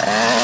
Yeah.